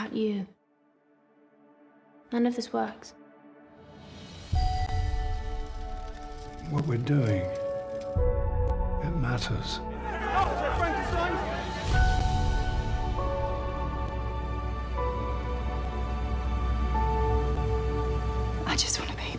without you, none of this works. What we're doing, it matters. I just want to be.